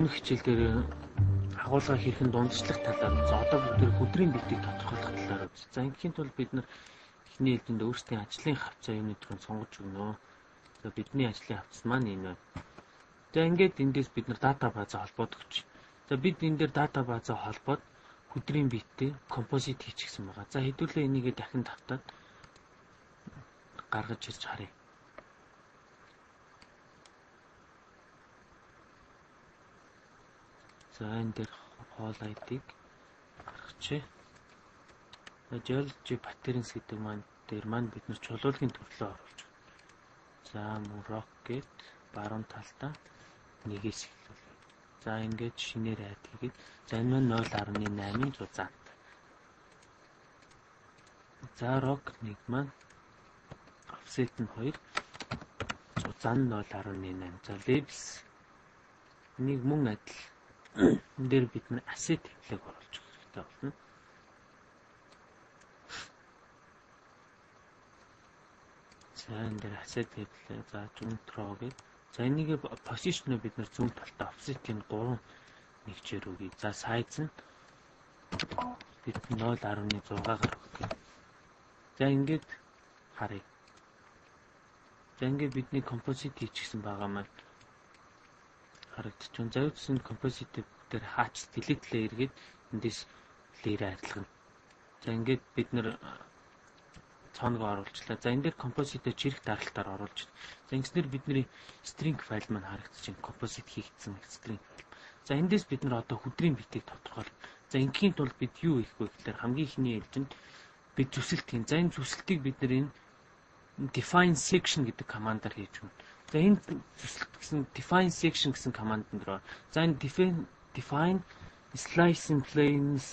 Өмнөх хичээл дээр агуулга хэрхэн дундчлах талаар одоо бүгд хөдрийн битийг тодорхойлох талаар үзсэн. За ингийн тулд бид нар эхний хэлэнд өөрсдийн ажлын хавцаа юм нэтрэн сонгож өгнө. За бидний ажлын хавцас маань энэ байна. За ингээд эндээс бид нар дата базаа холбоод өгч. За бид энэ дээр дата базаа холбоод хөдрийн биттэй композит хийчихсэн байгаа. За хэдүүлээ энийгээ дахин давтаад гаргаж ирж харъя. За энэ дээр хоол ID-г гаргачих. Geology patterns гэдэг маань дээр маань бид нар чулуулгын төрлөө оруулж байна. За Murok гэд баруун талдаа нэгээс эхлүүлээ. За ингээд шинээр айд хийгээд за энэ маань 0.8-ын зузаант. За rock нэг маань offset нь 2 зузаан 0.8. За labels нэг мөн адил. Энд дээр бид нар asset хэвлэг оруулж өгөх хэрэгтэй болно. За энэ дээр asset хэвлээ. За intro гэж. За энийг position бид нар зүүн талтай offset-ийн 3 нэгчээр өгье. За size нь бид 0.6-аар өгье. За ингээд харъя. За ингээд бидний композит хийчихсэн байгаа маань харагдчих. За үсэн композит дээр хаач delete layer гээд эндээс layer арилгана. За ингээд бид нэр цооногоо оруулчлаа. За энэ дээр композитээр чирэг даралтаар оруулж байна. За ингэснээр бидний string файл маань харагдаж байна. Композит хийгдсэн string. За эндээс бид нар одоо хөдрийн битийг тодорхойл. За ингийн тулд бид юу хийх вэ гэхээр хамгийн ихний ээлжинд бид зүсэлт хийн. За энэ зүсэлтийг бид нар энэ define section гэдэг командаар хийж өгнө. За энэ зүсэлт гэсэн define section гэсэн команд дээр за энэ define define slice in planes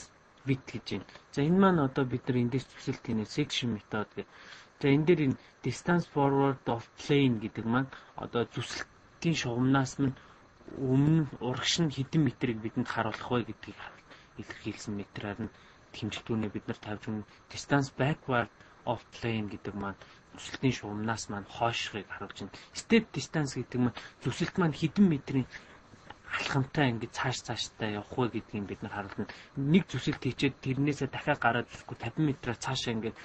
bit гэж байна. За энэ маань одоо бид нар эндээс төсөлт тийм section метод гэх. За энэ дээр энэ distance forward of plane гэдэг маань одоо зүсэлтийн шугамнаас нь өмнө урагш нь хэдэн метрийг бидэнд харуулах вэ гэдгийг илэрхийлсэн метраар нь хэмжигдүүнээ бид нар тавьж өгнө. Distance backward of plane гэдэг маань зүсэлтийн шугамнаас маань хойшхыг харуулж байна. Step distance гэдэг маань зүсэлт маань хэдэн метрийн алхамтай ингээд цааш цааштай явах вэ гэдгийг бид нар харуулна. Нэг зүсэлт хийчээд тэрнээсээ дахиад гараад зүсгүй 50 м-аар цаашаа ингээд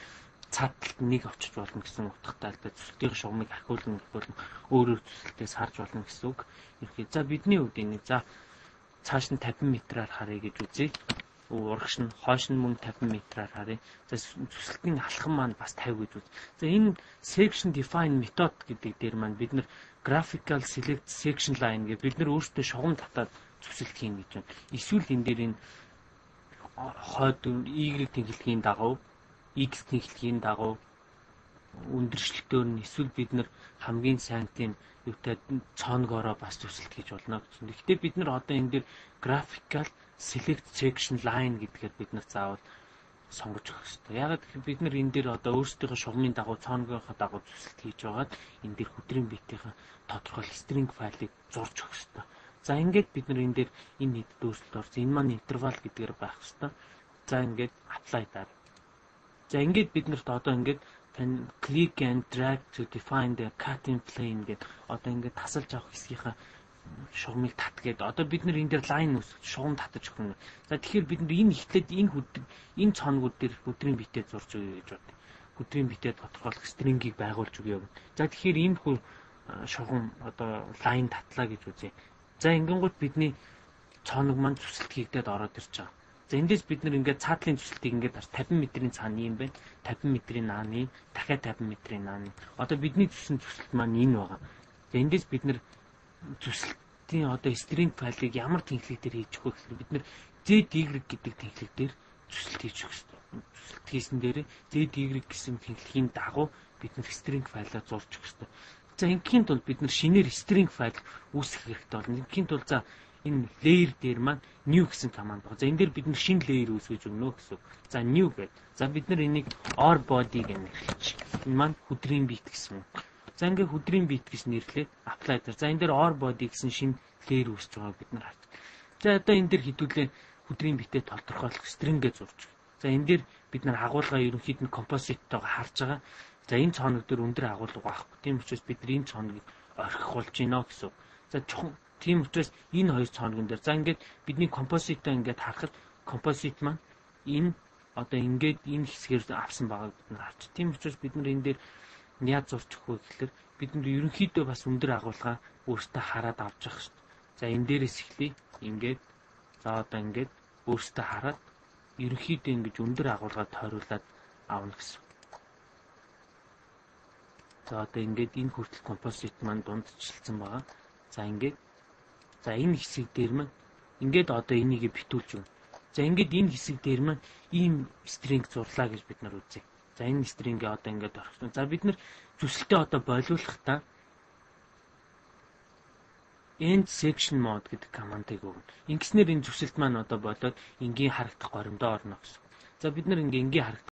цааталт нэг очиж болно гэсэн утгатай л да зүсэлтийн шугамыг ахиулна гэвэл өөрөөр зүсэлтээс харж болно гэсэн үг. Ирэхэд за бидний хувьд энийг за цааш нь 50 м-аар харъя гэж үзье. Урагш нь хойш нь мөн 50 м-аар харъя. За зүсэлтийн алхам маань бас 50 гэж үз. За энэ section define метод гэдэг дээр маань бид нар graphical select section line гэж бид нар өөрсдөө шугам татаад зүсэлт хийн гэж байна. Эсвэл энэ дээр энэ хойд Y тэнхлэгийн дагав X тэнхлэгийн дагав өндөрчлөлтөөр нь эсвэл бид нар хамгийн сайн тийм юутай цооногоороо бас зүсэлт хийж болно гэсэн. Гэхдээ бид нар одоо энэ дээр graphical select section line гэдгээр бид нар заавал сонгож өгөх хэрэгтэй. Ягаад гэвэл бид нар энэ дээр одоо өөрсдийнхөө шугамын дагуу цооногийнхоо дагуу зүсэлт хийж байгаад энэ дээр хөдрийн битийн тодорхой string файлыг зурж өгөх хэрэгтэй. За ингээд бид нар энэ дээр энэ хэдэд өөрчлөлт орсон. Энэ маань интервал гэдгээр байх хэрэгтэй. За ингээд apply даа. За ингээд бид нарт одоо ингээд click and drag to define the cutting plane гэдэг одоо ингээд тасалж авах хэсгийнхаа шугамыг тат гээд одоо бид нар энэ дээр лайн үс шугам татаж өгнө. За тэгэхээр бид нар энэ ихлээд энэ хөдөг энэ цоногуд дээр өдрийн битээ зурж өгье гэж бод. Өдрийн битээ тодорхойлох стрингийг байгуулж өгье. За тэгэхээр энэ хүү шугам одоо лайн татлаа гэж үзье. За ингэнгүүт бидний цоног маань зүсэлт хийгдээд ороод ирж байгаа. За эндээс бид нар ингээд цаатлын зүсэлтийг ингээд 50 м-ийн цаана юм байна. 50 м-ийн нааны, дахиад 50 м-ийн нааны. Одоо бидний зүсэн зүсэлт маань энэ байгаа. За эндээс бид нар зүсэлтийн одоо string файлыг ямар тэнхлэг дээр хийж өгөх вэ гэхээр бид нэр ZY гэдэг тэнхлэг дээр зүсэлт хийж өгөх хэрэгтэй. Зүсэлт хийсэн дээр ZY гэсэн тэнхлэгийн дагуу бид нэр string файлаа зурж өгөх хэрэгтэй. За ингийн тулд бид нэр шинээр string файл үүсгэх хэрэгтэй болно. Ингийн тулд за энэ layer дээр маань new гэсэн команд байна. За энэ дээр бид нэр шинэ layer үүсгэж өгнө гэсэн. За new гэдэг. За бид нар энийг or body гэж нэрлэж. Энэ маань хөдрийн бит гэсэн. За ингээ хөдрийн бит гэж нэрлээд apply дээр. За энэ дээр or body гэсэн шинэ layer үүсэж байгааг бид нар харж. За одоо энэ дээр хідүүлээ хөдрийн битээ толторхойлох string-гээ зурж. За энэ дээр бид нар агуулга ерөнхийд нь composite-тойгоо харж байгаа. За энэ цооног дээр өндөр агуулга байхгүй. Тийм учраас бид энэ цооногийг орхих болж байна гэсэн. За Тийм учраас энэ хоёр цооногн дээр за ингээд бидний композитаа ингээд харахад композит маань энэ одоо ингээд энэ хэсгээр авсан байгааг бид нар харж. Тийм учраас бид нар энэ дээр яаж зурч өгөх вэ гэхээр бид нар ерөнхийдөө бас өндөр агуулга өөртөө хараад авч явах шүү дээ. За энэ дээрээс эхлэе. Ингээд за одоо ингээд өөртөө хараад ерөнхийдөө ингэж өндөр агуулгаа тойруулаад авна гэсэн. За одоо ингээд энэ хүртэл композит маань дундчилсан байгаа. За ингээд за энэ хэсэг дээр маань ингээд одоо энийг битүүлж өгнө. За ингээд энэ хэсэг дээр маань ийм стринг зурлаа гэж бид нар үзье. За энэ стрингээ одоо ингээд орхисон. За бид нар зүсэлтээ одоо болиулах та end section mode гэдэг командыг өгнө. Ингэснээр энэ зүсэлт маань одоо болоод энгийн харагдах горимдоо орно гэсэн. За бид нар ингээ энгийн харагдах